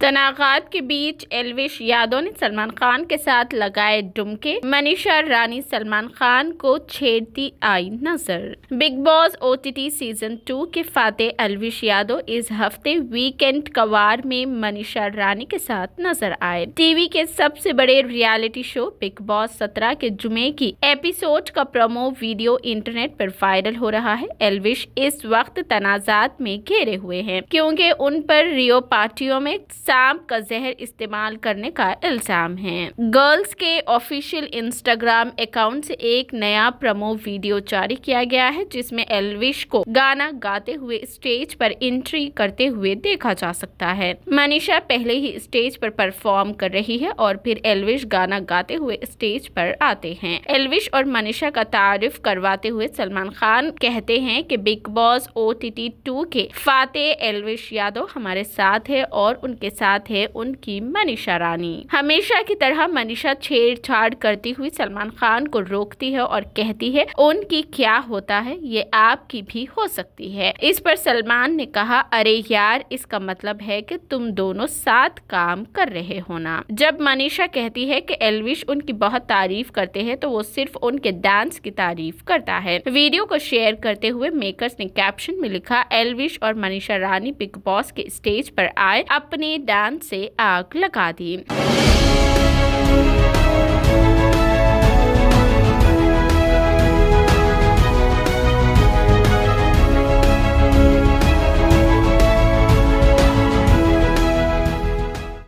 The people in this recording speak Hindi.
तनाजात के बीच एलविश यादव ने सलमान खान के साथ लगाए डुमके। मनीषा रानी सलमान खान को छेड़ती आई नज़र। Bigg Boss OTT season two के फातेह एलविश यादव इस हफ़्ते वीकेंड कवार में मनीषा रानी के साथ नज़र आए। टीवी के सबसे बड़े रियलिटी शो बिग बॉस सत्रह के जुमे की एपिसोड का प्रोमो वीडियो इंटरनेट पर वायरल हो रहा है। एलविश इस वक्त तनाजात में घेरे हुए हैं, क्योंकि उन पर रियो पार्टियों में सांप का जहर इस्तेमाल करने का इल्ज़ाम है। गर्ल्स के ऑफिशियल इंस्टाग्राम अकाउंट से एक नया प्रमो वीडियो जारी किया गया है, जिसमें एलविश को गाना गाते हुए स्टेज पर एंट्री करते हुए देखा जा सकता है। मनीषा पहले ही स्टेज पर परफॉर्म कर रही है और फिर एलविश गाना गाते हुए स्टेज पर आते हैं। एलविश और मनीषा का तारीफ़ करवाते हुए सलमान खान कहते हैं कि बिग बॉस ओ टी के फाते एलविश यादव हमारे साथ है और उनके साथ है उनकी मनीषा रानी। हमेशा की तरह मनीषा छेड़छाड़ करती हुई सलमान खान को रोकती है और कहती है, उनकी क्या होता है? ये आपकी भी हो सकती है। इस पर सलमान ने कहा, अरे यार, इसका मतलब है कि तुम दोनों साथ काम कर रहे हो ना। जब मनीषा कहती है कि एलविश उनकी बहुत तारीफ़ करते हैं तो वो सिर्फ़ उनके डांस की तारीफ़ करता है। वीडियो को शेयर करते हुए मेकर्स ने कैप्शन में लिखा, एलविश और मनीषा रानी बिग बॉस के स्टेज पर आए, अपने डांस से आग लगा दी।